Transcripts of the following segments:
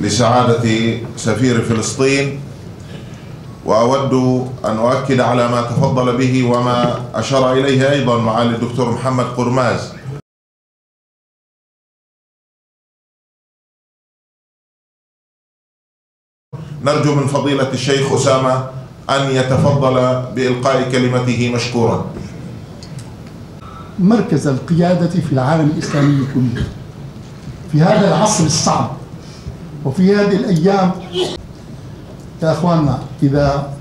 لسعادة سفير فلسطين وأود أن أؤكد على ما تفضل به وما أشار إليه أيضا معالي الدكتور محمد قرماز. نرجو من فضيلة الشيخ أسامة أن يتفضل بإلقاء كلمته مشكورا. مركز القيادة في العالم الإسلامي كله. في هذا العصر الصعب وفي هذه الأيام يا أخواننا إذا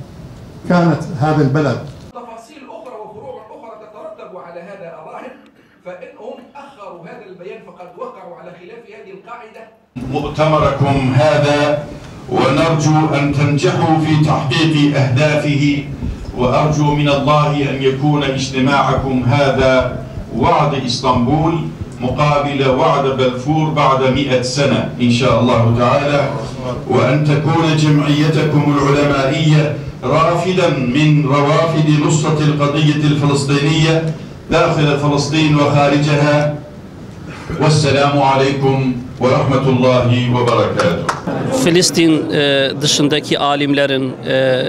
كانت هذا البلد تفاصيل أخرى وفروع أخرى تترتب على هذا الراهن فإنهم أخروا هذا البيان فقد وقعوا على خلاف هذه القاعدة. مؤتمركم هذا ونرجو أن تنجحوا في تحقيق أهدافه وأرجو من الله أن يكون اجتماعكم هذا وعد إسطنبول مقابل وعد بلفور بعد مئة سنة إن شاء الله تعالى. وأن تكون جمعيتكم العلمائية رافدا من روافد نصرة القضية الفلسطينية داخل فلسطين وخارجها. والسلام عليكم ورحمة الله وبركاته. Filistin e, dışındaki alimlerin e,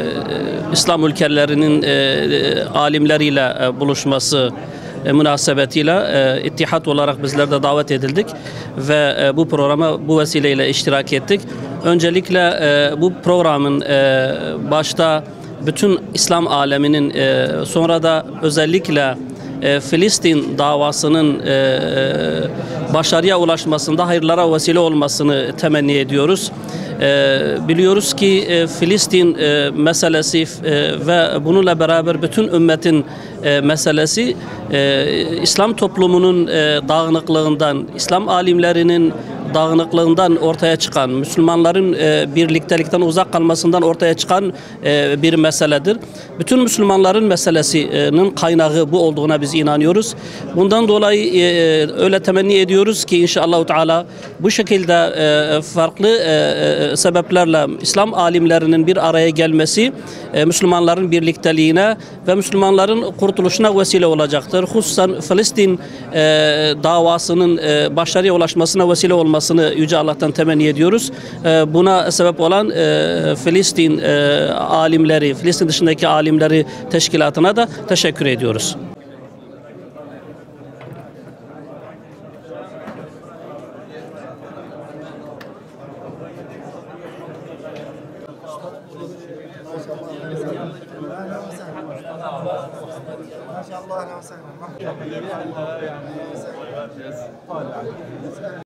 İslam ülkelerinin e, alimleriyle e, buluşması münasebetiyle e, ittihat olarak bizler de davet edildik ve e, bu programa bu vesileyle iştirak ettik. Öncelikle e, bu programın e, başta bütün İslam aleminin e, sonra da özellikle e, Filistin davasının e, e, başarıya ulaşmasında hayırlara vesile olmasını temenni ediyoruz. E, biliyoruz ki e, Filistin e, meselesi e, ve bununla beraber bütün ümmetin meselesi İslam toplumunun e, dağınıklığından, İslam alimlerinin dağınıklığından ortaya çıkan, Müslümanların e, birliktelikten uzak kalmasından ortaya çıkan e, bir meseledir. Bütün Müslümanların meselesinin kaynağı bu olduğuna biz inanıyoruz. Bundan dolayı e, öyle temenni ediyoruz ki inşallah Teala bu şekilde e, farklı e, e, sebeplerle İslam alimlerinin bir araya gelmesi e, Müslümanların birlikteliğine ve Müslümanların kurtuluşuna vesile olacaktır. Hususan Filistin e, davasının e, başarıya ulaşmasına vesile olmasını Yüce Allah'tan temenni ediyoruz. E, buna sebep olan e, Filistin e, alimleri, Filistin dışındaki alimleri teşkilatına da teşekkür ediyoruz. ما الله أهلا وسهلا.